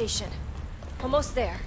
station. Almost there.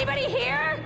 Anybody here?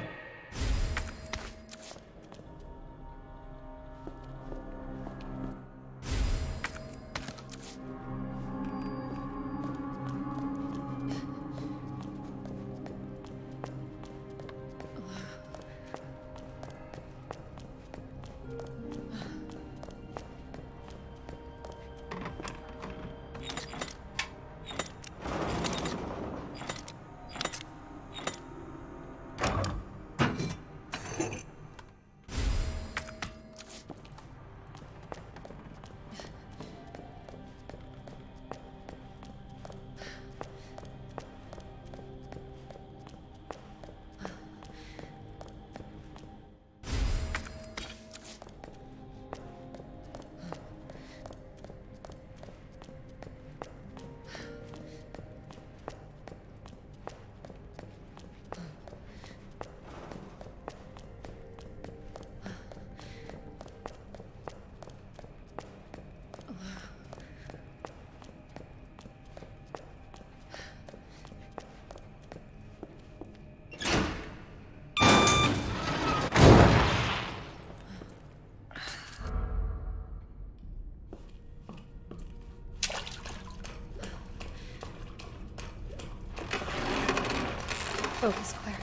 Focus, Claire.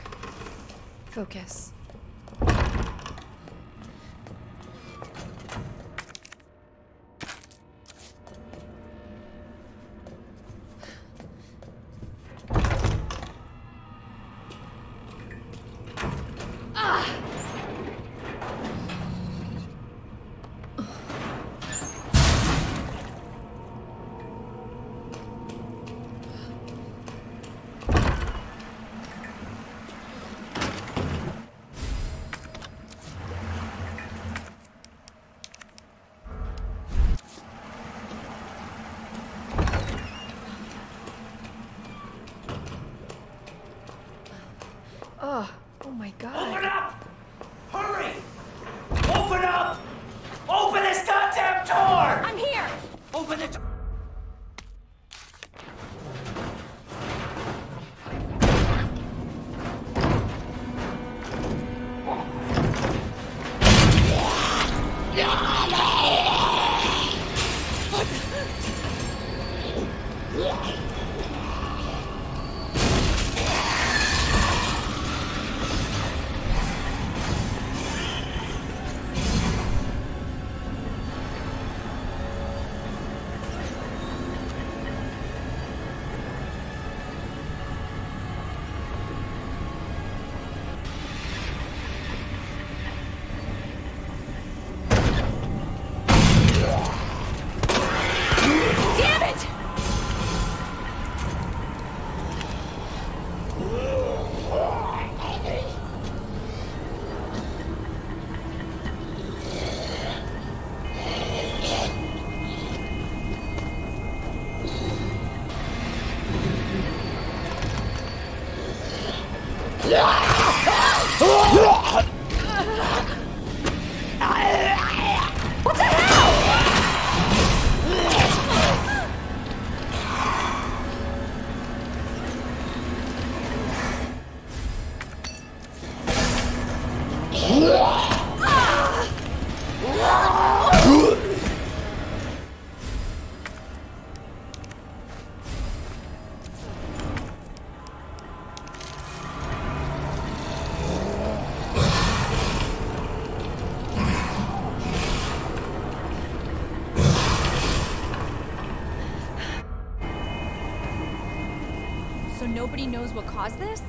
Focus. Nobody knows what caused this?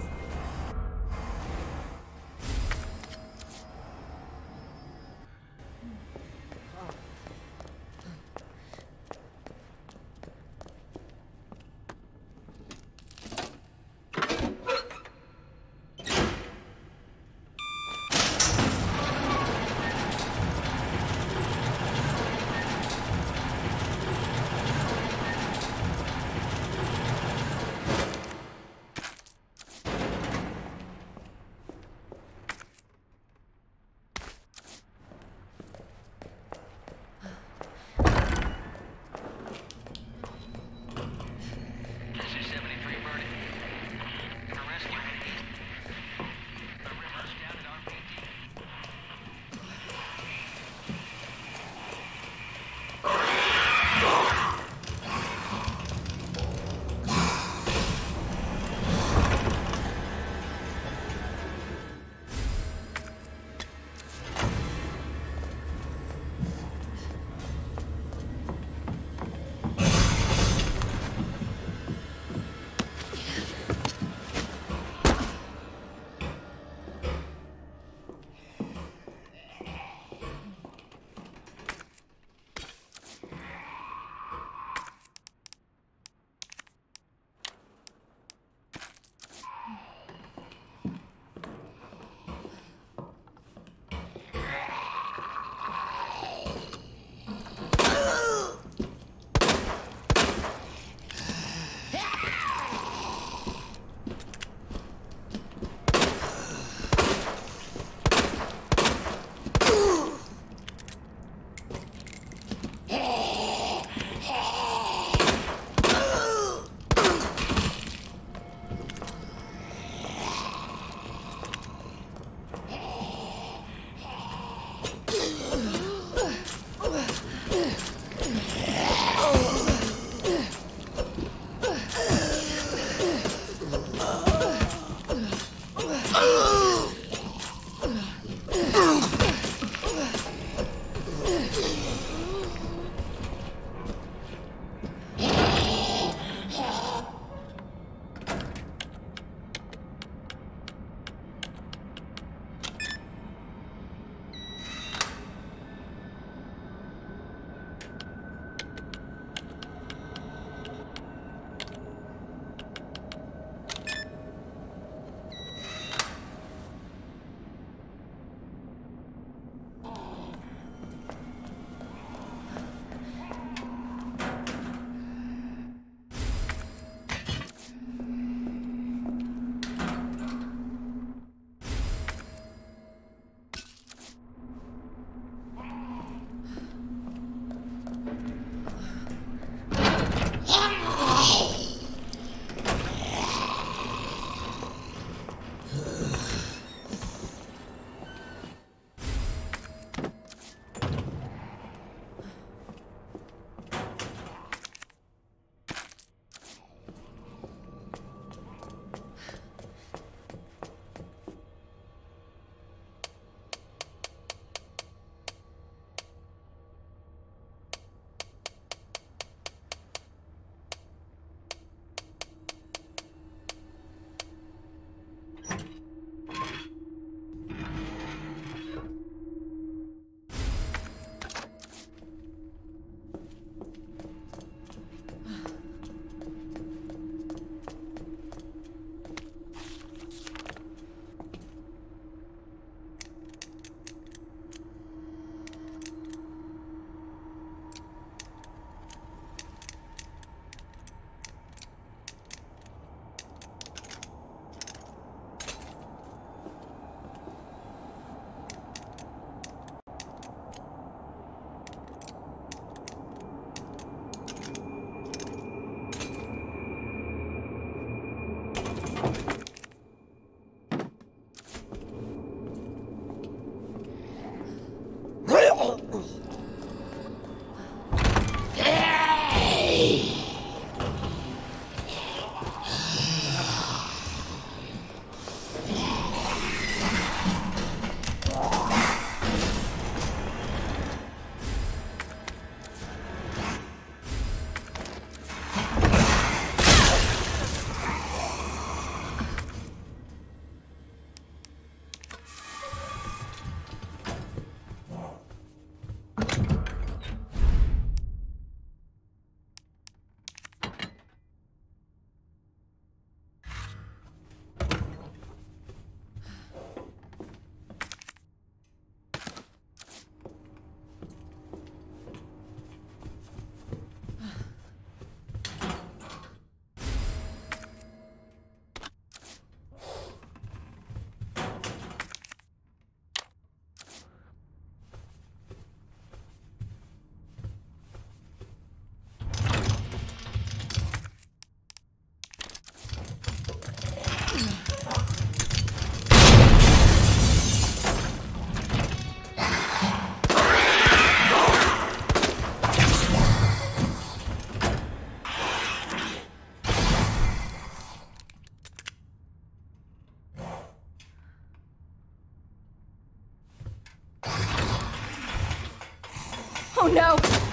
Oh no!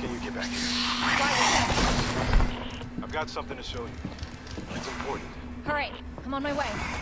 Get back here? I've got something to show you. It's important. Hurry. I'm on my way.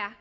Yeah,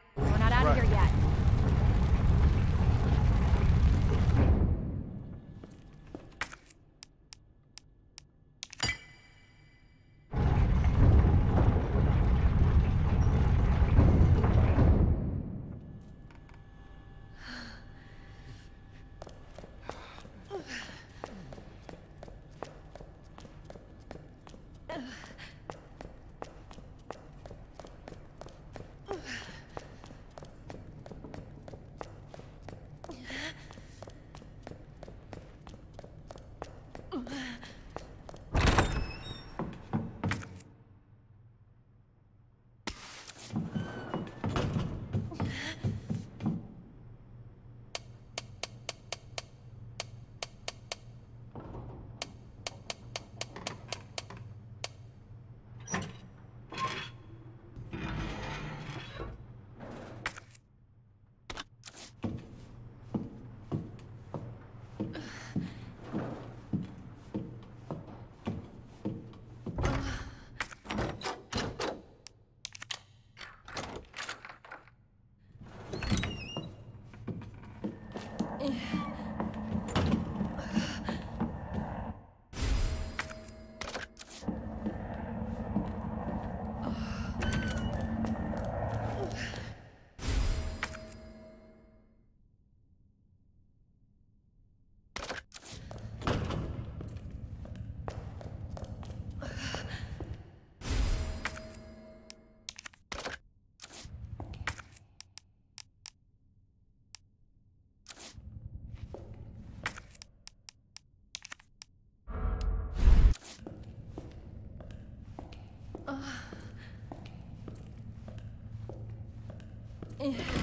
Yeah.